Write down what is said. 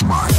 Smart.